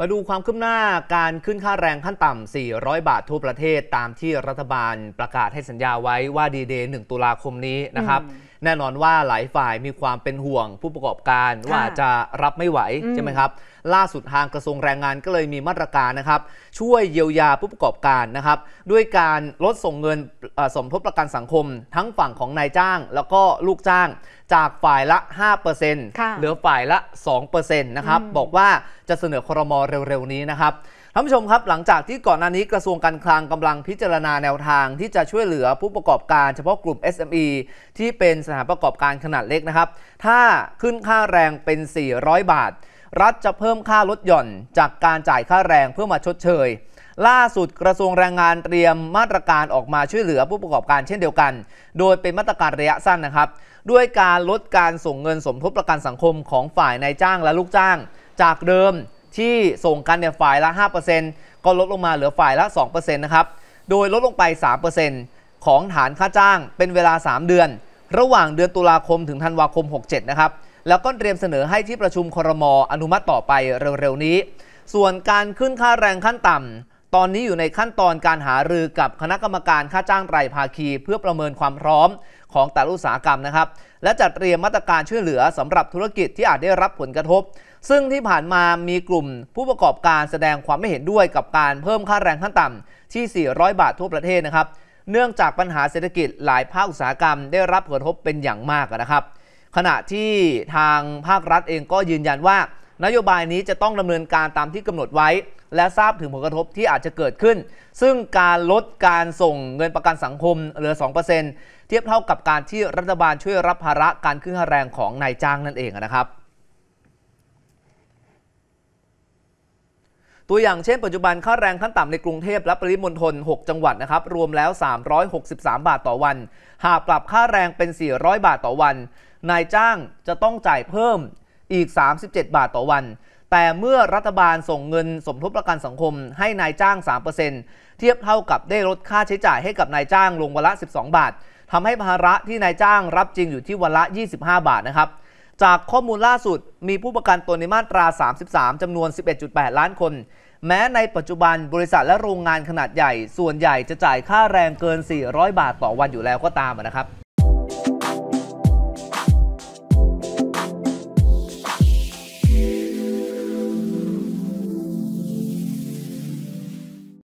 มาดูความคืบหน้าการขึ้นค่าแรงขั้นต่ำ 400 บาททั่วประเทศตามที่รัฐบาลประกาศให้สัญญาไว้ว่าดีเดย์ 1 ตุลาคมนี้นะครับ แน่นอนว่าหลายฝ่ายมีความเป็นห่วงผู้ประกอบการค่ะว่าจะรับไม่ไหวอืมใช่ไหมครับ ล่าสุดทางกระทรวงแรงงานก็เลยมีมาตรการนะครับ ช่วยเยียวยาผู้ประกอบการนะครับ ด้วยการลดส่งเงินเอ่อสมทบประกันสังคม ทั้งฝั่งของนายจ้าง แล้วก็ลูกจ้างจากฝ่ายละ5%ค่ะเหลือฝ่ายละ 2%นะครับอืมบอกว่าจะเสนอครมเร็วๆนี้นะครับ ท่านผู้ชมครับหลังจากที่ก่อนหน้านี้กระทรวงการคลังกำลังพิจารณาแนวทางที่จะช่วยเหลือผู้ประกอบการเฉพาะกลุ่ม SME ที่เป็นสถานประกอบการขนาดเล็กนะครับ ถ้าขึ้นค่าแรงเป็น 400 บาท รัฐจะเพิ่มค่าลดหย่อนจากการจ่ายค่าแรงเพื่อมาชดเชยล่าสุดกระทรวงแรงงานเตรียมมาตรการออกมาช่วยเหลือผู้ประกอบการเช่นเดียวกัน โดยเป็นมาตรการระยะสั้นนะครับ ด้วยการลดการส่งเงินสมทบประกันสังคมของฝ่ายนายจ้างและลูกจ้าง จากเดิม ที่ส่งกันเนี่ยฝ่ายละ 5%ก็ลดลงมาเหลือฝ่ายละ 2%นะครับโดยลดลงไป 3%ของฐานค่าจ้างเป็นเวลา 3 เดือน ระหว่างเดือนตุลาคมถึงธันวาคม 67 นะครับ แล้วก็เตรียมเสนอให้ที่ประชุมครมอนุมัติต่อไปเร็วๆนี้ ส่วนการขึ้นค่าแรงขั้นต่ำ ตอนนี้อยู่ในขั้นตอนการหารือกับคณะกรรมการค่าจ้างไตรภาคี เพื่อประเมินความพร้อมของแต่ละอุตสาหกรรมนะครับ และจัดเตรียมมาตรการช่วยเหลือสำหรับธุรกิจที่อาจได้รับผลกระทบ ซึ่งที่ผ่านมามีกลุ่มผู้ประกอบการแสดงความไม่เห็นด้วยกับการเพิ่มค่าแรงขั้นต่ำที่ 400 บาททั่วประเทศนะครับ เนื่องจากปัญหาเศรษฐกิจหลายภาคอุตสาหกรรมได้รับผลกระทบเป็นอย่างมากนะครับ ขณะที่ทางภาครัฐเองก็ยืนยันว่า นโยบายนี้จะต้องดำเนินการตามที่กำหนดไว้ และทราบถึงผลกระทบที่อาจจะเกิดขึ้น ซึ่งการลดการส่งเงินประกันสังคมเหลือ 2%เทียบเท่ากับการที่รัฐบาลช่วยรับภาระการขึ้นค่าแรงของนายจ้างนั่นเองนะครับตัวอย่างเช่นปัจจุบันค่าแรงขั้นต่ำในกรุงเทพและปริมณฑล 6 จังหวัดนะครับ รวมแล้ว 363 บาทต่อวัน หากปรับค่าแรงเป็น 400 บาทต่อวัน นายจ้างจะต้องจ่ายเพิ่ม อีก 37 บาทต่อวัน แต่เมื่อรัฐบาลส่งเงินสมทบประกันสังคมให้นายจ้าง 3%เทียบเท่ากับได้ลดค่าใช้จ่ายให้กับนายจ้างลงวันละ 12 บาททำให้ภาระที่นายจ้างรับจริงอยู่ที่วันละ 25 บาทนะครับจากข้อมูลล่าสุดมีผู้ประกันตนในมาตรา 33 จำนวน 11.8 ล้านคน แม้ในปัจจุบันบริษัทและโรงงานขนาดใหญ่ ส่วนใหญ่จะจ่ายค่าแรงเกิน 400 บาทต่อวันอยู่แล้วก็ตามนะครับ